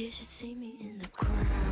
You should see me in the crowd.